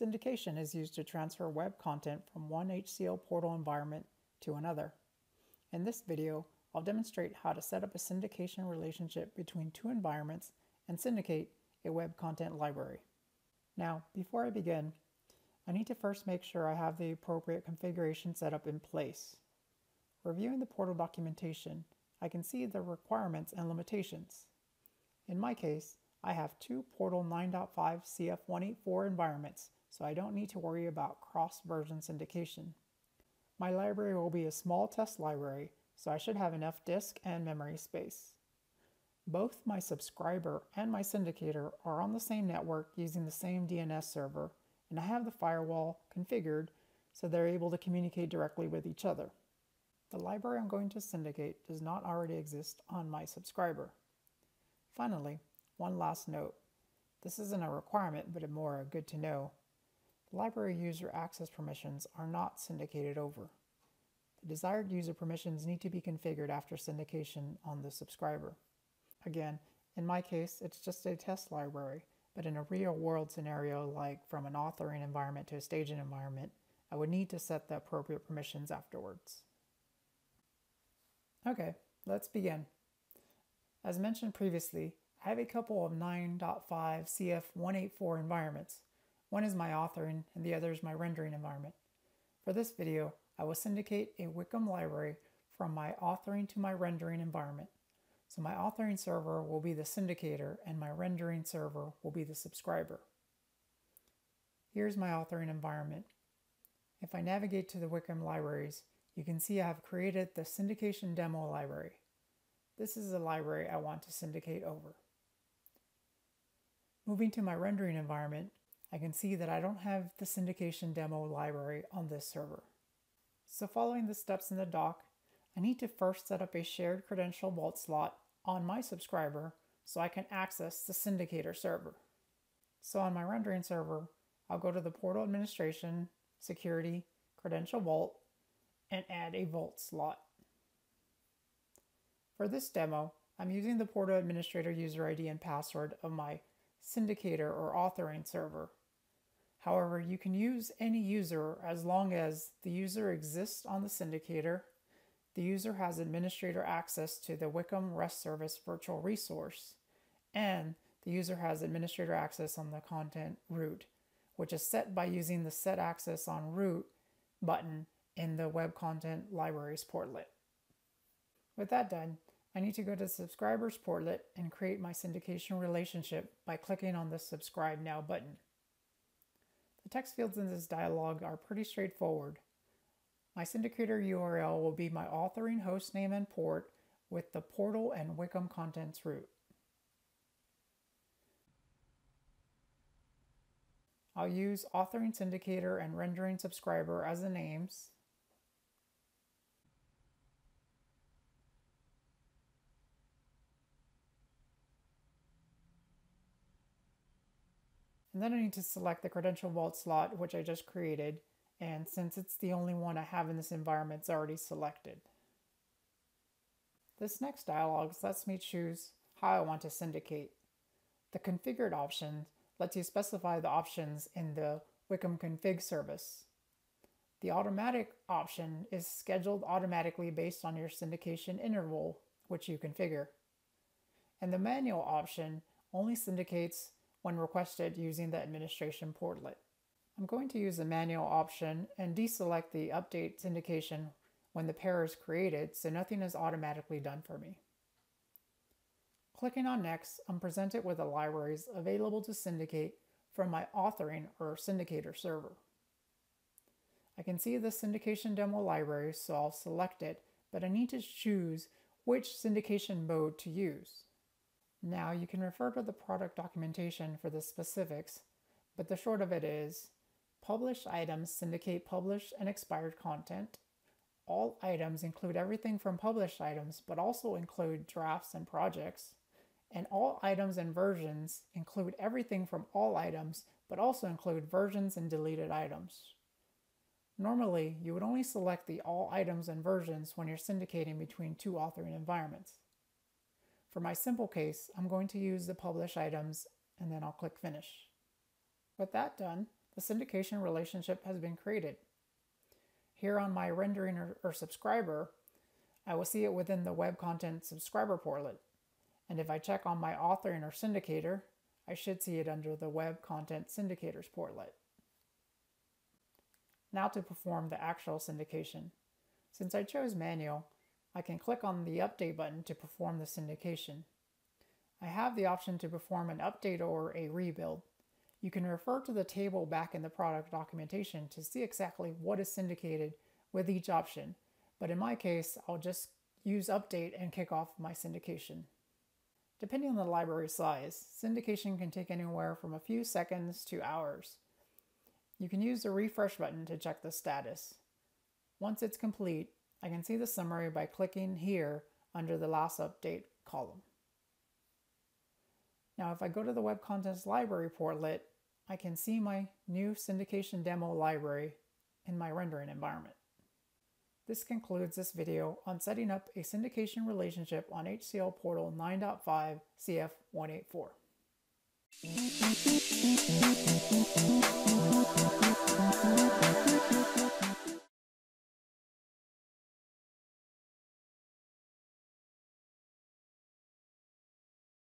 syndication is used to transfer web content from one HCL portal environment to another. In this video, I'll demonstrate how to set up a syndication relationship between two environments and syndicate a web content library. Now, before I begin, I need to first make sure I have the appropriate configuration set up in place. Reviewing the portal documentation, I can see the requirements and limitations. In my case, I have two Portal 9.5 CF184 environments, so I don't need to worry about cross-version syndication. My library will be a small test library, so I should have enough disk and memory space. Both my subscriber and my syndicator are on the same network using the same DNS server, and I have the firewall configured so they're able to communicate directly with each other. The library I'm going to syndicate does not already exist on my subscriber. Finally, one last note. This isn't a requirement, but a more good to know. Library user access permissions are not syndicated over. The desired user permissions need to be configured after syndication on the subscriber. Again, in my case, it's just a test library, but in a real world scenario like from an authoring environment to a staging environment, I would need to set the appropriate permissions afterwards. Okay, let's begin. As mentioned previously, I have a couple of 9.5 CF184 environments. One is my authoring and the other is my rendering environment. For this video, I will syndicate a WCM library from my authoring to my rendering environment. So my authoring server will be the syndicator and my rendering server will be the subscriber. Here's my authoring environment. If I navigate to the WCM libraries, you can see I have created the syndication demo library. This is the library I want to syndicate over. Moving to my rendering environment, I can see that I don't have the syndication demo library on this server. So following the steps in the doc, I need to first set up a shared credential vault slot on my subscriber so I can access the syndicator server. So on my rendering server, I'll go to the portal administration, security, credential vault, and add a vault slot. For this demo, I'm using the portal administrator user ID and password of my syndicator, or authoring server. However, you can use any user as long as the user exists on the syndicator, the user has administrator access to the WCM REST Service virtual resource, and the user has administrator access on the content root, which is set by using the Set Access on Root button in the Web Content Libraries portlet. With that done, I need to go to the subscribers portlet and create my syndication relationship by clicking on the subscribe now button. The text fields in this dialog are pretty straightforward. My syndicator URL will be my authoring host name and port with the portal and WCM contents root. I'll use authoring syndicator and rendering subscriber as the names And then I need to select the credential vault slot, which I just created. And since it's the only one I have in this environment, it's already selected. This next dialog lets me choose how I want to syndicate. The configured option lets you specify the options in the WCM config service. The automatic option is scheduled automatically based on your syndication interval, which you configure. And the manual option only syndicates when requested using the administration portlet. I'm going to use the manual option and deselect the update syndication when the pair is created so nothing is automatically done for me. Clicking on Next, I'm presented with the libraries available to syndicate from my authoring or syndicator server. I can see the syndication demo library, so I'll select it, but I need to choose which syndication mode to use. Now you can refer to the product documentation for the specifics, but the short of it is published items syndicate published and expired content. All items include everything from published items, but also include drafts and projects. And all items and versions include everything from all items, but also include versions and deleted items. Normally, you would only select the all items and versions when you're syndicating between two authoring environments. For my simple case, I'm going to use the publish items and then I'll click finish. With that done, the syndication relationship has been created. Here on my rendering or, or subscriber, I will see it within the Web Content Subscriber portlet. And if I check on my authoring or syndicator, I should see it under the Web Content Syndicators portlet. Now to perform the actual syndication. Since I chose manual, I can click on the Update button to perform the syndication. I have the option to perform an update or a rebuild. You can refer to the table back in the product documentation to see exactly what is syndicated with each option, but in my case, I'll just use update and kick off my syndication. Depending on the library size, syndication can take anywhere from a few seconds to hours. You can use the refresh button to check the status. Once it's complete, I can see the summary by clicking here under the last update column. Now if I go to the Web Contents Library portlet, I can see my new syndication demo library in my rendering environment. This concludes this video on setting up a syndication relationship on HCL Portal 9.5 CF184.